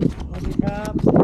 สวัสดีครับ